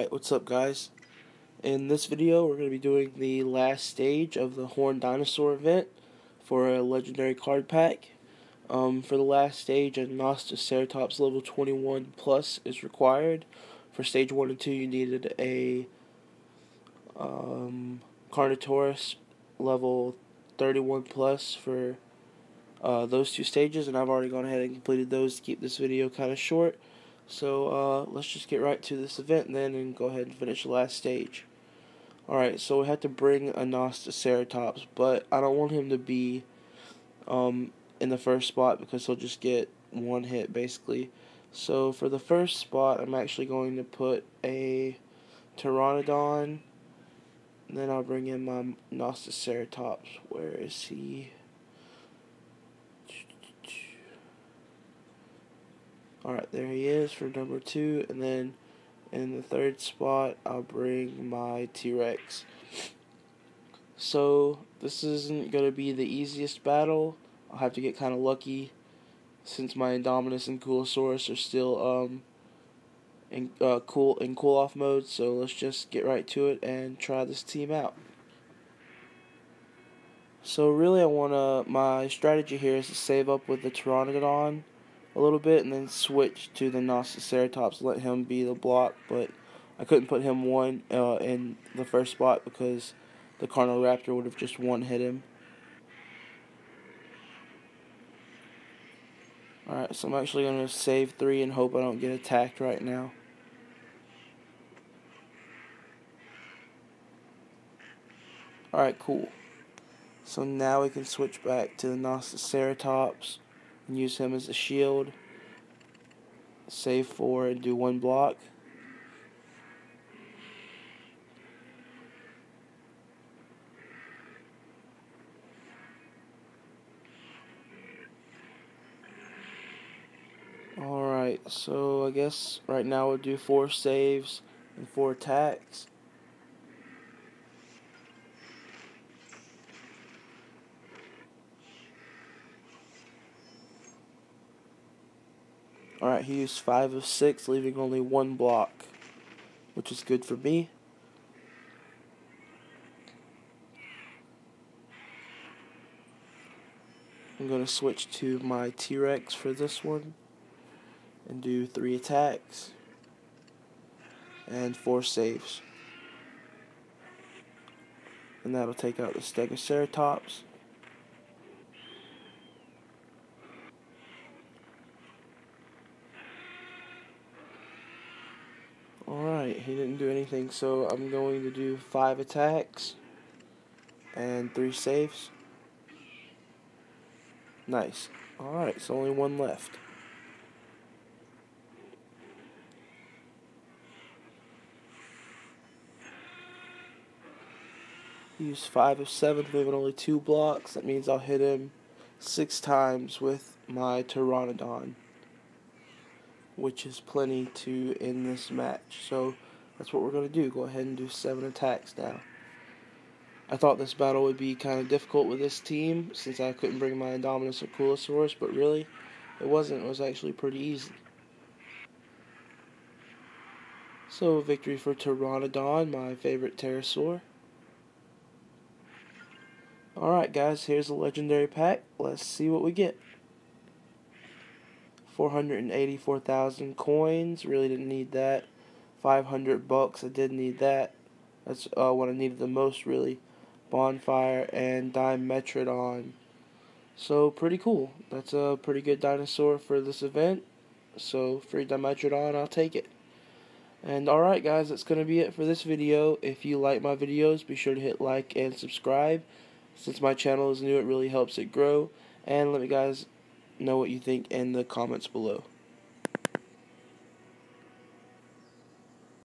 Alright, what's up guys? In this video we're going to be doing the last stage of the Horn Dinosaur event for a legendary card pack. Um, for the last stage, a Nasutoceratops level 21 plus is required. For stage 1 and 2 you needed a um, Carnotaurus level 31 plus for uh, those two stages and I've already gone ahead and completed those to keep this video kind of short. So uh, let's just get right to this event then and go ahead and finish the last stage. Alright, so we have to bring a Nasutoceratops, but I don't want him to be um, in the first spot because he'll just get one hit basically. So for the first spot, I'm actually going to put a Pteranodon. Then I'll bring in my Nasutoceratops. Where is he? Alright, there he is for number two. And then in the third spot, I'll bring my T-Rex. So, this isn't going to be the easiest battle. I'll have to get kind of lucky since my Indominus and Coolosaurus are still um, in, uh, cool in cool off mode. So let's just get right to it and try this team out. So really, I wanna my strategy here is to save up with the Pteranodon a little bit and then switch to the Nasutoceratops, let him be the block, but I couldn't put him one uh, in the first spot because the Carnoraptor would have just one hit him. Alright, so I'm actually going to save three and hope I don't get attacked right now. Alright, cool. So now we can switch back to the Nostoceratops use him as a shield. Save four and do one block. Alright, so I guess right now we'll do four saves and four attacks. Alright, he used 5 of 6, leaving only one block, which is good for me. I'm going to switch to my T-Rex for this one and do 3 attacks and 4 saves. And that'll take out the Stegoceratops. Alright, he didn't do anything, so I'm going to do 5 attacks and 3 saves. Nice. Alright, so only one left. Use 5 of 7, leaving only 2 blocks. That means I'll hit him 6 times with my Pteranodon which is plenty to end this match. So that's what we're going to do. Go ahead and do seven attacks now. I thought this battle would be kind of difficult with this team since I couldn't bring my Indominus or Coolosaurus, but really, it wasn't. It was actually pretty easy. So, victory for Pteranodon, my favorite pterosaur. Alright guys, here's a legendary pack. Let's see what we get. 484,000 coins. Really didn't need that. 500 bucks. I did need that. That's uh, what I needed the most, really. Bonfire and Dimetrodon. So, pretty cool. That's a pretty good dinosaur for this event. So, free Dimetrodon, I'll take it. And alright guys, that's going to be it for this video. If you like my videos, be sure to hit like and subscribe. Since my channel is new, it really helps it grow. And let me guys know what you think in the comments below.